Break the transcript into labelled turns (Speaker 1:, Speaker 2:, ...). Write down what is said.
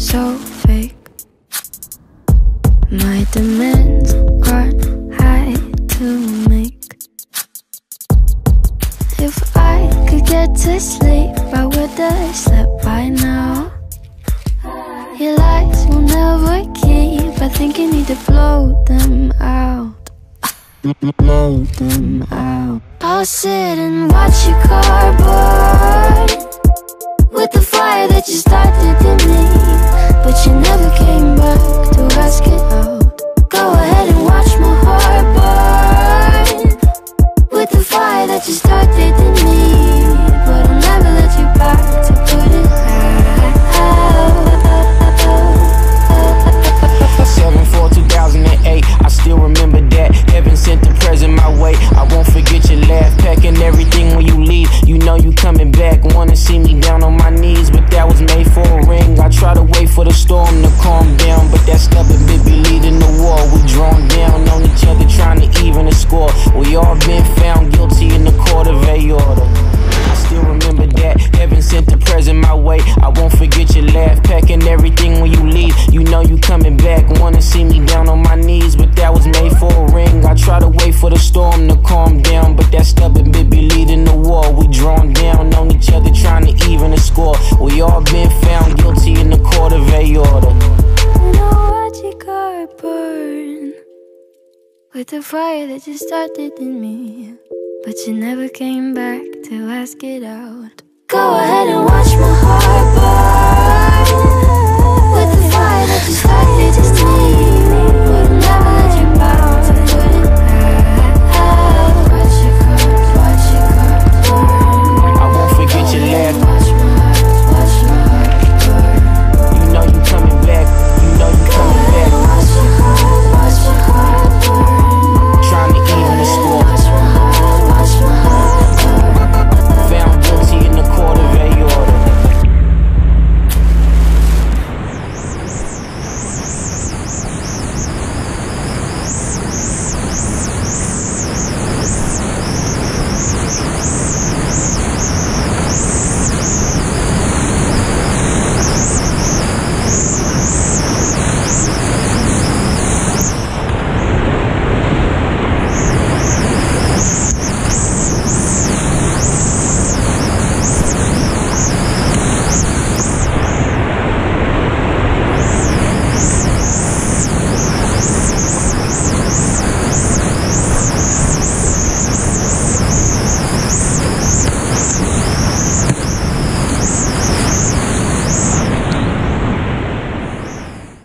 Speaker 1: so fake. My demands are high to make. If I could get to sleep, I would have slept by now. Your lies will never keep. I think you need to blow them out. Blow them out. I'll sit and watch your car that you started in me. But you never came back to ask it
Speaker 2: for the storm to calm down, but that stubborn bit be leading the war. We drawn down on each other, trying to even the score. We all been found guilty in the court of aorta. I still remember that. Heaven sent the present my way. I won't forget your laugh. Packing everything when you leave. You know you coming back. Wanna see me down on my knees, but that was made for a ring. I try to wait for the storm to calm down, but that stubborn bit
Speaker 1: with the fire that you started in me. But you never came back to ask it out. Go ahead and watch my heart